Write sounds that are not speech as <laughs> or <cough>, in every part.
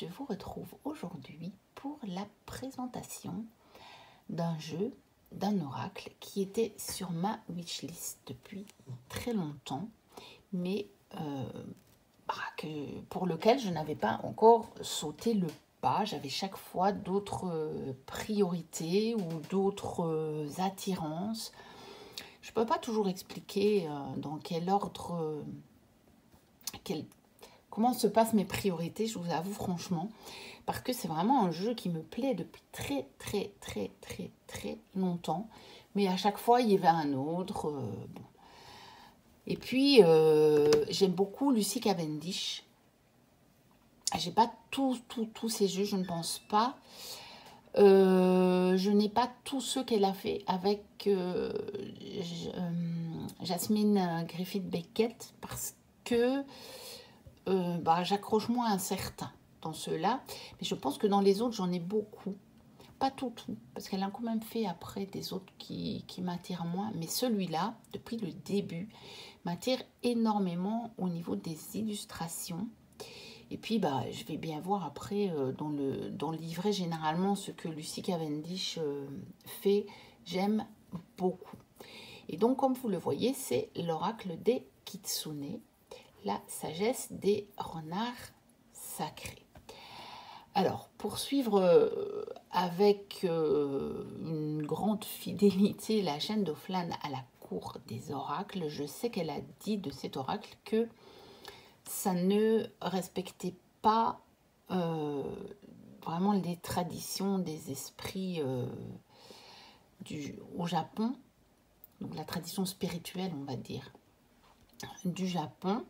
Je vous retrouve aujourd'hui pour la présentation d'un jeu, d'un oracle qui était sur ma wishlist depuis très longtemps, mais euh, bah, pour lequel je n'avais pas encore sauté le pas. J'avais chaque fois d'autres euh, priorités ou d'autres euh, attirances. Je ne peux pas toujours expliquer dans quel ordre comment se passent mes priorités, je vous avoue franchement, parce que c'est vraiment un jeu qui me plaît depuis très très très très très longtemps, mais à chaque fois il y avait un autre. Euh, Et puis euh, j'aime beaucoup Lucie Cavendish. J'ai pas tous tous ces jeux, je ne pense pas. Euh, je n'ai pas tous ceux qu'elle a fait avec Jasmine Griffith Beckett parce que euh, bah, j'accroche moins un certain dans ceux-là. Mais je pense que dans les autres, j'en ai beaucoup. Pas tout, tout, parce qu'elle a quand même fait après des autres qui, qui m'attirent moins. Mais celui-là, depuis le début, m'attire énormément au niveau des illustrations. Et puis, bah, je vais bien voir après euh, dans, le, dans le livret, généralement, ce que Lucie Cavendish euh, fait. J'aime beaucoup. Et donc, comme vous le voyez, c'est l'oracle des Kitsune la sagesse des renards sacrés. Alors, pour suivre euh, avec euh, une grande fidélité la chaîne d'Offlan à la cour des oracles, je sais qu'elle a dit de cet oracle que ça ne respectait pas euh, vraiment les traditions des esprits du, au Japon, donc la tradition spirituelle, on va dire, du Japon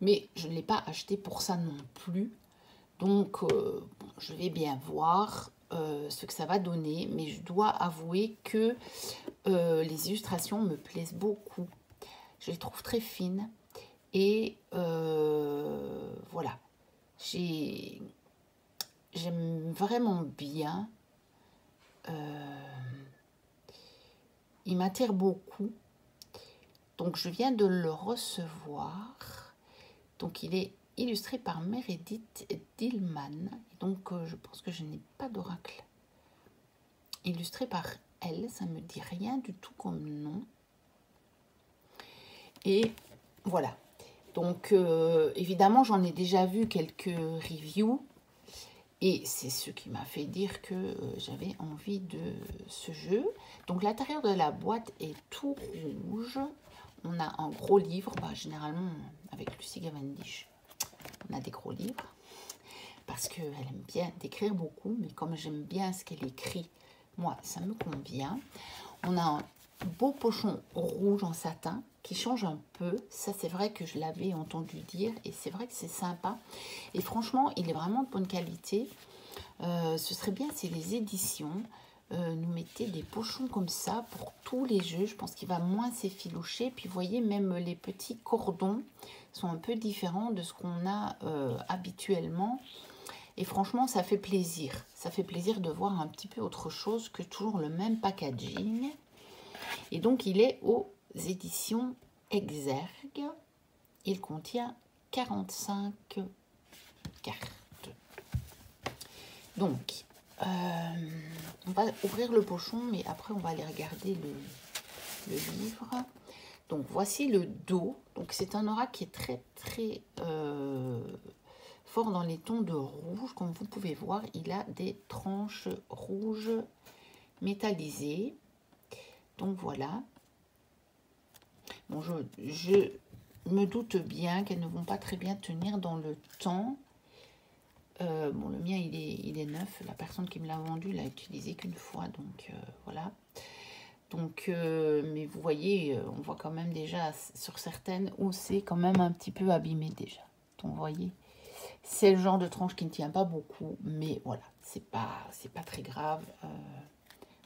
mais je ne l'ai pas acheté pour ça non plus. Donc, euh, je vais bien voir euh, ce que ça va donner, mais je dois avouer que euh, les illustrations me plaisent beaucoup. Je les trouve très fines et voilà, j'aime vraiment bien. il m'attire beaucoup. Donc, je viens de le recevoir. Donc il est illustré par Meredith Dillman. donc euh, je pense que je n'ai pas d'oracle illustré par elle. Ça me dit rien du tout comme nom. Et voilà. Donc euh, évidemment j'en ai déjà vu quelques reviews. Et c'est ce qui m'a fait dire que euh, j'avais envie de ce jeu. Donc l'intérieur de la boîte est tout rouge on a un gros livre, bah, généralement avec Lucie Gavandish, on a des gros livres, parce qu'elle aime bien d'écrire beaucoup, mais comme j'aime bien ce qu'elle écrit, moi, ça me convient. On a un beau pochon rouge en satin qui change un peu. Ça, c'est vrai que je l'avais entendu dire et c'est vrai que c'est sympa. Et franchement, il est vraiment de bonne qualité. Euh, ce serait bien si les éditions euh, nous mettez des pochons comme ça pour tous les jeux. Je pense qu'il va moins s'effiloucher. Puis vous voyez, même les petits cordons sont un peu différents de ce qu'on a euh, habituellement. Et franchement, ça fait plaisir. Ça fait plaisir de voir un petit peu autre chose que toujours le même packaging. Et donc, il est aux éditions Exergue. Il contient 45 cartes. Donc, euh, on va ouvrir le pochon, mais après on va aller regarder le, livre. Donc voici le dos. Donc c'est un aura qui est très très euh, fort dans les tons de rouge. Comme vous pouvez voir, il a des tranches rouges métallisées. Donc voilà. Je me doute bien qu'elles ne vont pas très bien tenir dans le temps. Euh, bon, le mien, il est, il est neuf. La personne qui me l'a vendu l'a utilisé qu'une fois. Donc, euh, voilà. Donc, euh, mais vous voyez, on voit quand même déjà sur certaines où c'est quand même un petit peu abîmé déjà. Donc, vous voyez, c'est le genre de tranche qui ne tient pas beaucoup. Mais voilà, c'est pas, pas très grave.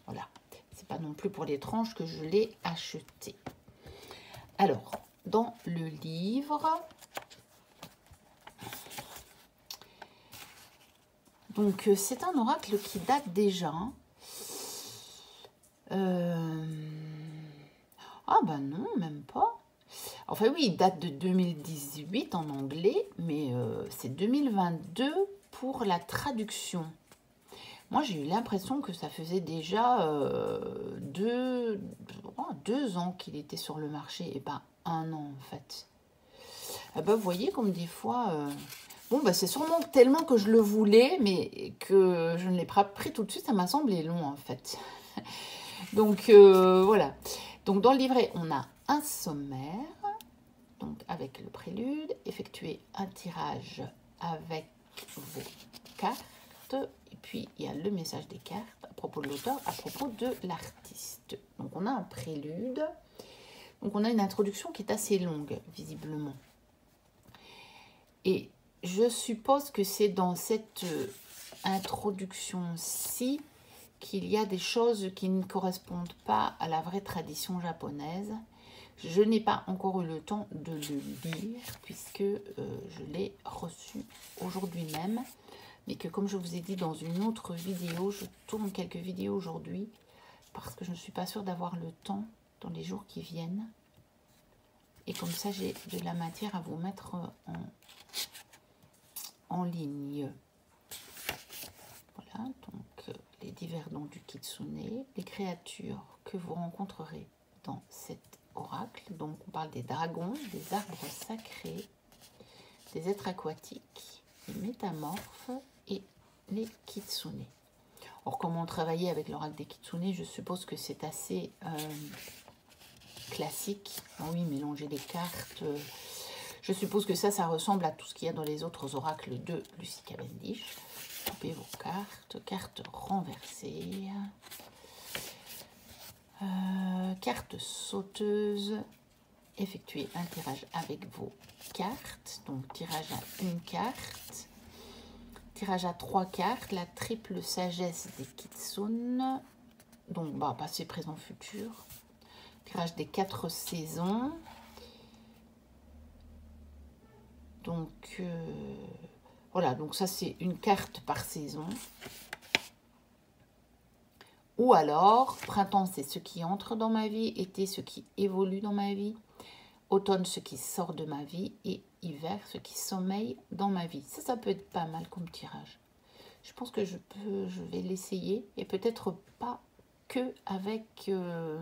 voilà, c'est pas non plus pour les tranches que je l'ai acheté. Alors, dans le livre, Donc, euh, c'est un oracle qui date déjà. Euh, ah ben non, même pas. Enfin oui, il date de 2018 en anglais, mais euh, c'est 2022 pour la traduction. Moi, j'ai eu l'impression que ça faisait déjà deux, oh, deux, ans qu'il était sur le marché, et pas un an en fait. Eh ben, vous voyez comme des fois... Euh, bon, bah, c'est sûrement tellement que je le voulais, mais que je ne l'ai pas pris tout de suite, ça m'a semblé long en fait. <laughs> Donc voilà. Donc dans le livret, on a un sommaire, donc avec le prélude, effectuer un tirage avec vos cartes, et puis il y a le message des cartes à propos de l'auteur, à propos de l'artiste. Donc on a un prélude, donc on a une introduction qui est assez longue, visiblement. Et je suppose que c'est dans cette euh, introduction-ci qu'il y a des choses qui ne correspondent pas à la vraie tradition japonaise. Je n'ai pas encore eu le temps de le lire puisque euh, je l'ai reçu aujourd'hui même. Mais que comme je vous ai dit dans une autre vidéo, je tourne quelques vidéos aujourd'hui parce que je ne suis pas sûre d'avoir le temps dans les jours qui viennent. Et comme ça, j'ai de la matière à vous mettre en, en ligne. Voilà, donc les divers dons du kitsune, les créatures que vous rencontrerez dans cet oracle. Donc on parle des dragons, des arbres sacrés, des êtres aquatiques, des métamorphes et les kitsune. Or comment travailler avec l'oracle des kitsune, je suppose que c'est assez euh, classique. Ah oui, mélanger des cartes. Je suppose que ça, ça ressemble à tout ce qu'il y a dans les autres oracles de Lucie Cavendish. Coupez vos cartes, cartes renversées. Euh, carte sauteuse. Effectuez un tirage avec vos cartes. Donc tirage à une carte. Tirage à trois cartes. La triple sagesse des Kitsune. Donc bah, passé, présent, futur. Tirage des quatre saisons. Donc euh, voilà, donc ça c'est une carte par saison. Ou alors, printemps, c'est ce qui entre dans ma vie, été, ce qui évolue dans ma vie, automne, ce qui sort de ma vie, et hiver, ce qui sommeille dans ma vie. Ça, ça peut être pas mal comme tirage. Je pense que je, peux, je vais l'essayer, et peut-être pas que avec, euh,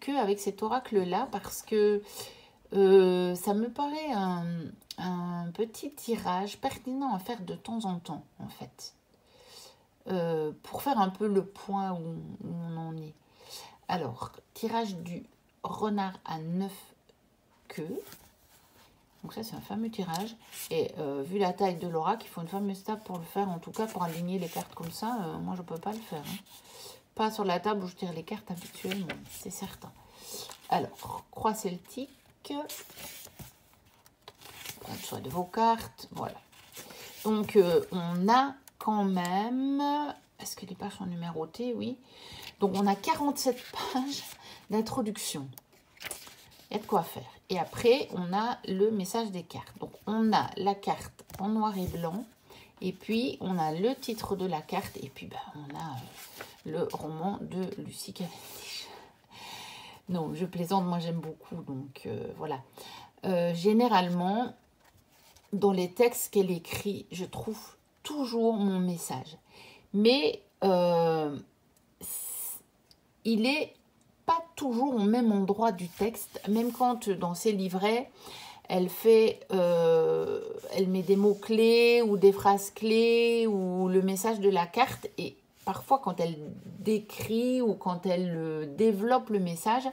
que avec cet oracle-là, parce que euh, ça me paraît un, petit tirage pertinent à faire de temps en temps, en fait. Euh, pour faire un peu le point où, on en est. Alors, tirage du renard à 9 queues. Donc ça, c'est un fameux tirage. Et euh, vu la taille de l'oracle, il faut une fameuse table pour le faire. En tout cas, pour aligner les cartes comme ça, moi, je ne peux pas le faire. Hein. Pas sur la table où je tire les cartes habituellement, c'est certain. Alors, croix celtique. Soit de vos cartes, voilà. Donc, on a quand même... Est-ce que les pages sont numérotées? Oui. Donc, on a 47 <laughs> pages d'introduction. Il y a de quoi faire. Et après, on a le message des cartes. Donc, on a la carte en noir et blanc. Et puis, on a le titre de la carte. Et puis, ben, on a euh, le roman de Lucie Cavendish. Non, je plaisante, moi j'aime beaucoup. Donc, euh, voilà. Euh, généralement, dans les textes qu'elle écrit, je trouve toujours mon message. Mais euh, il est pas toujours au même endroit du texte, même quand dans ses livrets, elle fait, elle met des mots clés ou des phrases clés ou le message de la carte et parfois quand elle décrit ou quand elle euh, développe le message,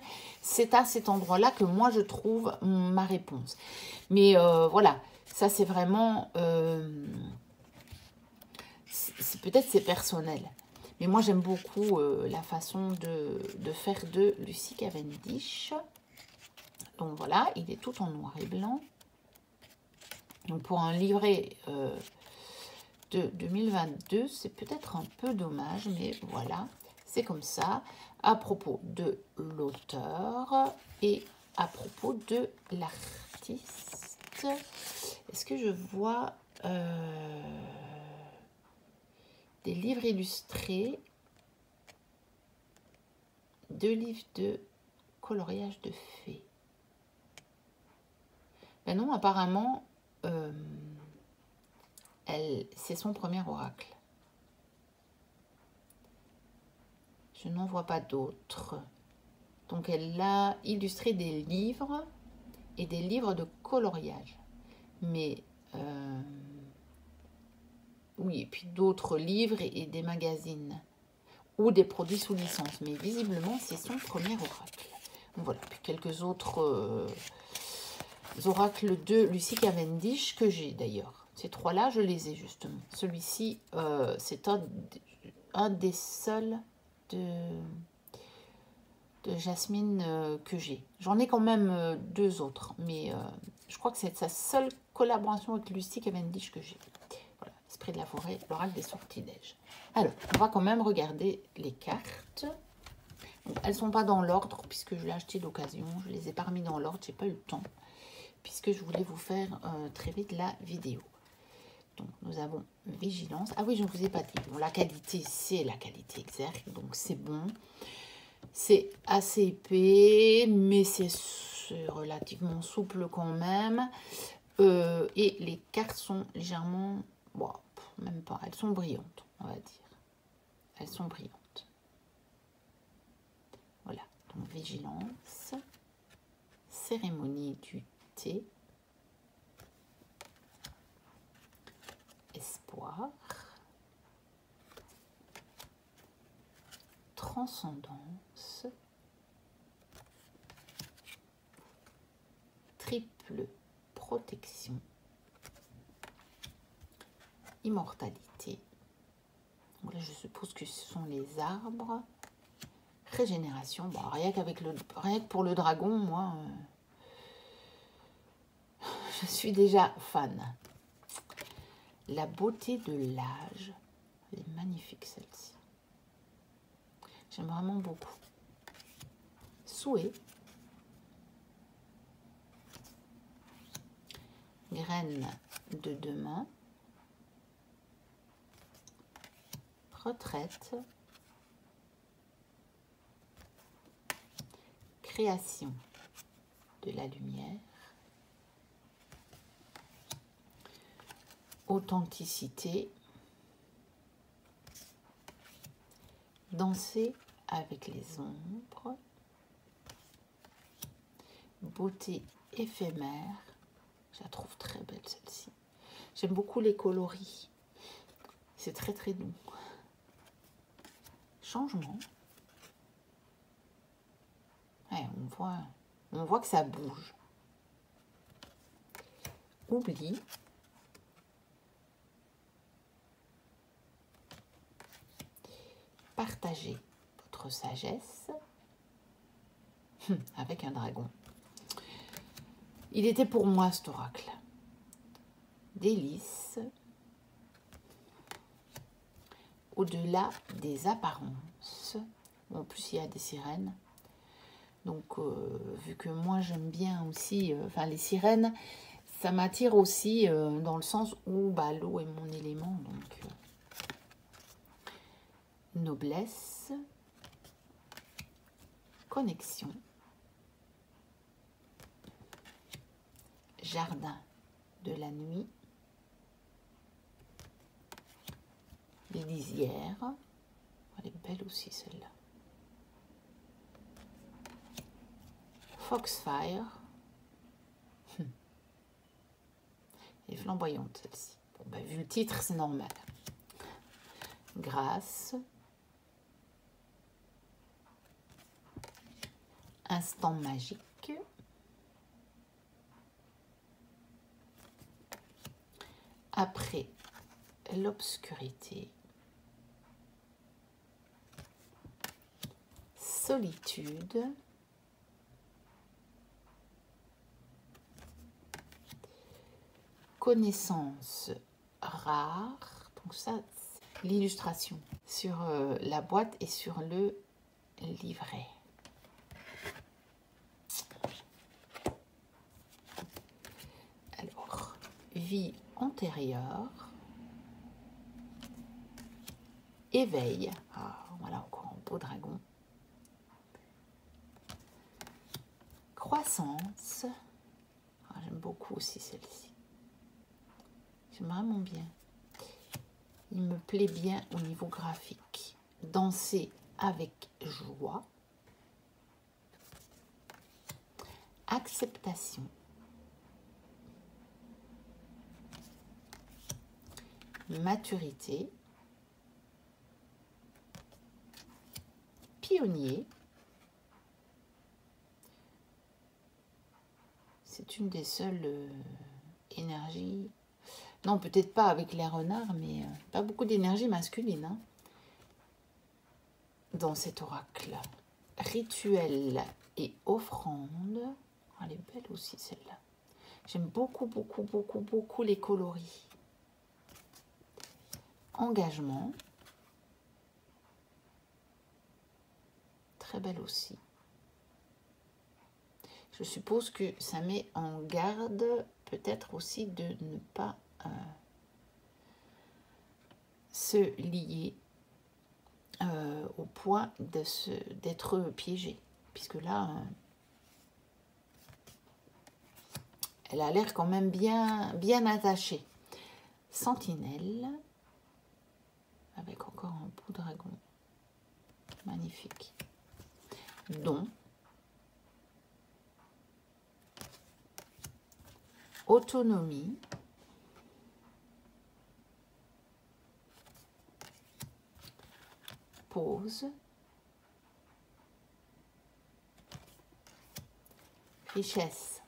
c'est à cet endroit-là que moi je trouve ma réponse. Mais voilà, ça c'est vraiment peut-être c'est personnel. Mais moi, j'aime beaucoup euh, la façon de, faire de Lucie Cavendish. Donc voilà, il est tout en noir et blanc. Donc pour un livret euh, de 2022, c'est peut-être un peu dommage, mais voilà, c'est comme ça. À propos de l'auteur et à propos de l'artiste. Est-ce que je vois... Euh, des livres illustrés, deux livres de coloriage de fées? Ben non, apparemment, euh, c'est son premier oracle. Je n'en vois pas d'autres. Donc elle a illustré des livres et des livres de coloriage. Mais euh, oui, et puis d'autres livres et, des magazines ou des produits sous licence. Mais visiblement, c'est son premier oracle. voilà, puis quelques autres euh, oracles de Lucie Cavendish que j'ai d'ailleurs. Ces trois-là, je les ai justement. Celui-ci, euh, c'est un, des seuls de, Jasmine euh, que j'ai. J'en ai quand même deux autres, mais je crois que c'est sa seule collaboration avec Lucie Cavendish que j'ai. Voilà, Esprit de la forêt, l'oracle des sortilèges. Alors, on va quand même regarder les cartes. elles ne sont pas dans l'ordre puisque je l'ai acheté d'occasion. Je les ai pas remis dans l'ordre, j'ai pas eu le temps puisque je voulais vous faire euh, très vite la vidéo. Nous avons vigilance. Ah oui, je ne vous ai pas dit. Bon, la qualité, c'est la qualité exergue, donc c'est bon. C'est assez épais, mais c'est relativement souple quand même. Euh, et les cartes sont légèrement, même pas, elles sont brillantes, on va dire. Elles sont brillantes. Voilà, donc vigilance, cérémonie du thé, transcendance, triple protection, immortalité. là, je suppose que ce sont les arbres. Régénération. Bon, rien qu'avec le, rien que pour le dragon, moi, euh, je suis déjà fan. La beauté de l'âge. Elle est magnifique celle-ci. J'aime vraiment beaucoup. Souhait. graines de demain, retraite, création de la lumière, authenticité, danser avec les ombres, beauté éphémère, je la trouve très belle celle-ci. J'aime beaucoup les coloris. C'est très très doux. Changement. on voit, on voit que ça bouge. Oublie. Partagez votre sagesse <laughs> avec un dragon. Il était pour moi cet oracle. Délice. Au-delà des apparences. en plus, il y a des sirènes. Donc, euh, vu que moi, j'aime bien aussi... Euh, enfin, les sirènes, ça m'attire aussi euh, dans le sens où bah, l'eau est mon élément. Noblesse. Connexion. Jardin de la nuit, les lisières, elle est belle aussi celle-là. Foxfire, est flamboyante celle-ci. Bon, ben, vu le titre, c'est normal. Grâce. Instant magique. après l'obscurité, solitude, connaissance rare, donc ça, l'illustration sur euh, la boîte et sur le livret. Alors, vie antérieur, éveil, ah, voilà encore un beau dragon, croissance, ah, J'aime beaucoup aussi celle-ci. J'aime vraiment bien. Il me plaît bien au niveau graphique. Danser avec joie. Acceptation. Maturité. Pionnier. C'est une des seules euh, énergies. Non, peut-être pas avec les renards, mais euh, pas beaucoup d'énergie masculine. Hein, dans cet oracle. Rituel et offrande. Elle est belle aussi celle-là. J'aime beaucoup, beaucoup, beaucoup, beaucoup les coloris. Engagement. Très belle aussi. Je suppose que ça met en garde peut-être aussi de ne pas euh, se lier euh, au point d'être piégé. Puisque là, euh, elle a l'air quand même bien, bien attachée. Sentinelle, avec encore un bout dragon. Magnifique. Don. Autonomie. Pause. Richesse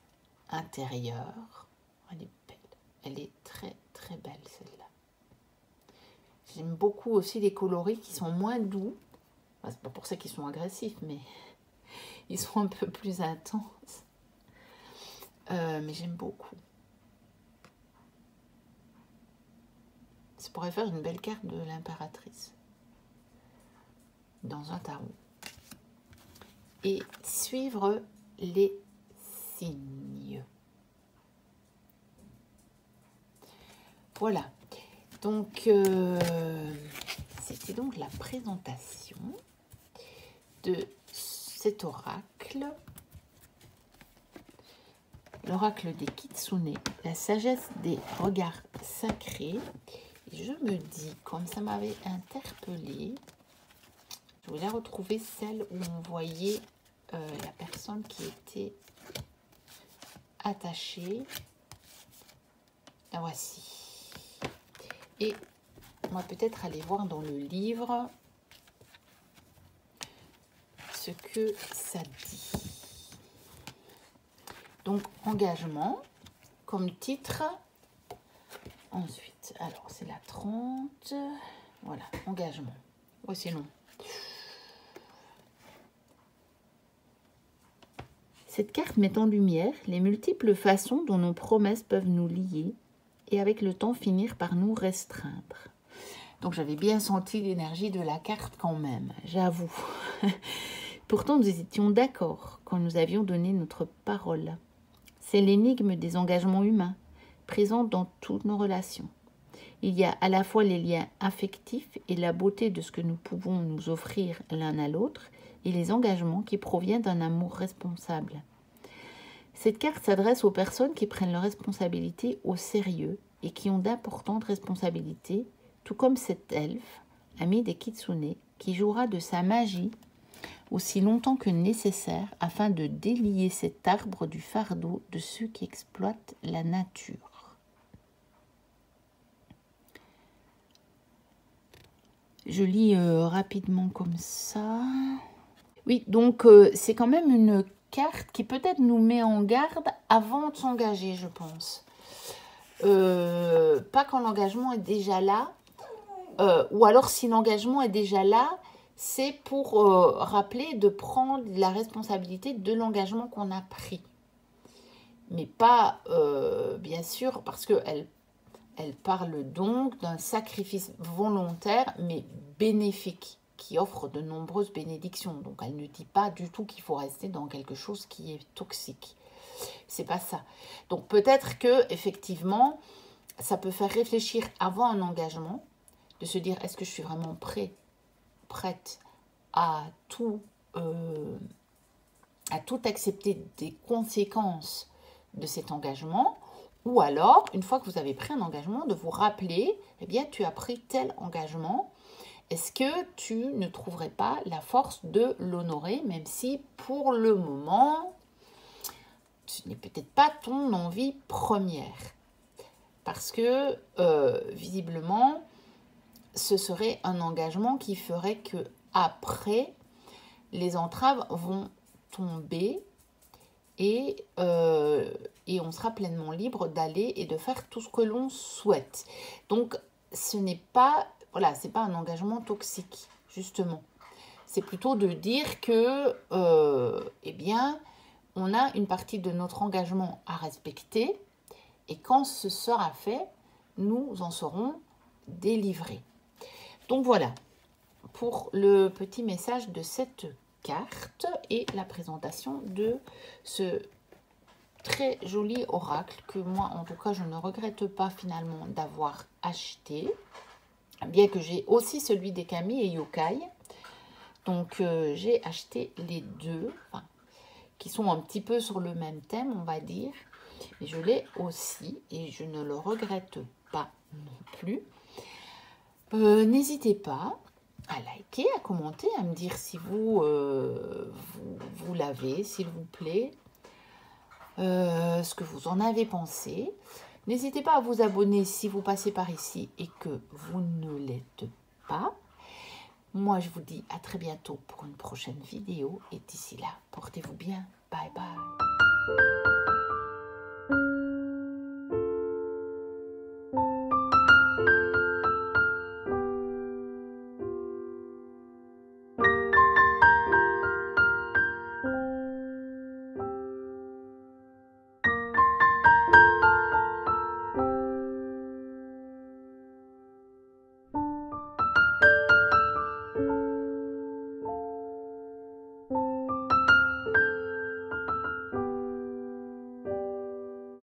intérieure. Elle est belle. Elle est très très belle celle-là. J'aime beaucoup aussi les coloris qui sont moins doux. c'est pas pour ça qu'ils sont agressifs, mais <laughs> ils sont un peu plus intenses. Euh, mais j'aime beaucoup. Ça pourrait faire une belle carte de l'impératrice dans un tarot. Et suivre les signes. Voilà. Donc, euh, c'était donc la présentation de cet oracle. L'oracle des Kitsune, la sagesse des regards sacrés. je me dis, comme ça m'avait interpellée, je voulais retrouver celle où on voyait euh, la personne qui était attachée. La voici. Et on va peut-être aller voir dans le livre ce que ça dit. Donc, engagement, comme titre. Ensuite, alors, c'est la 30. Voilà, engagement. Voici c'est long. Cette carte met en lumière les multiples façons dont nos promesses peuvent nous lier et avec le temps finir par nous restreindre. Donc j'avais bien senti l'énergie de la carte quand même, j'avoue. <laughs> Pourtant nous étions d'accord quand nous avions donné notre parole. C'est l'énigme des engagements humains, présents dans toutes nos relations. Il y a à la fois les liens affectifs et la beauté de ce que nous pouvons nous offrir l'un à l'autre, et les engagements qui proviennent d'un amour responsable. Cette carte s'adresse aux personnes qui prennent leurs responsabilités au sérieux et qui ont d'importantes responsabilités, tout comme cet elfe, ami des Kitsune, qui jouera de sa magie aussi longtemps que nécessaire afin de délier cet arbre du fardeau de ceux qui exploitent la nature. Je lis euh, rapidement comme ça. Oui, donc euh, c'est quand même une carte qui peut-être nous met en garde avant de s'engager, je pense. Euh, pas quand l'engagement est déjà là, euh, ou alors si l'engagement est déjà là, c'est pour rappeler de prendre la responsabilité de l'engagement qu'on a pris. Mais pas, bien sûr, parce qu'elle elle parle donc d'un sacrifice volontaire, mais bénéfique qui offre de nombreuses bénédictions. Donc elle ne dit pas du tout qu'il faut rester dans quelque chose qui est toxique. C'est pas ça. Donc peut-être que effectivement, ça peut faire réfléchir avant un engagement, de se dire est-ce que je suis vraiment prêt, prête à tout, euh, à tout accepter des conséquences de cet engagement? Ou alors, une fois que vous avez pris un engagement, de vous rappeler, eh bien, tu as pris tel engagement. Est-ce que tu ne trouverais pas la force de l'honorer, même si pour le moment, ce n'est peut-être pas ton envie première? Parce que, euh, visiblement, ce serait un engagement qui ferait que après, les entraves vont tomber euh, et on sera pleinement libre d'aller et de faire tout ce que l'on souhaite. Donc, ce n'est pas, voilà, c'est pas un engagement toxique, justement. C'est plutôt de dire que, euh, eh bien, on a une partie de notre engagement à respecter et quand ce sera fait, nous en serons délivrés. Donc voilà, pour le petit message de cette carte et la présentation de ce très joli oracle que moi en tout cas je ne regrette pas finalement d'avoir acheté bien que j'ai aussi celui des Kami et Yokai. Donc euh, j'ai acheté les deux qui sont un petit peu sur le même thème on va dire. Je l'ai aussi et je ne le regrette pas non plus. Euh, n'hésitez pas à liker, à commenter, à me dire si vous, euh, vous, l'avez, s'il vous plaît, ce que vous en avez pensé. N'hésitez pas à vous abonner si vous passez par ici et que vous ne l'êtes pas. Moi, je vous dis à très bientôt pour une prochaine vidéo. Et d'ici là, portez-vous bien. Bye bye.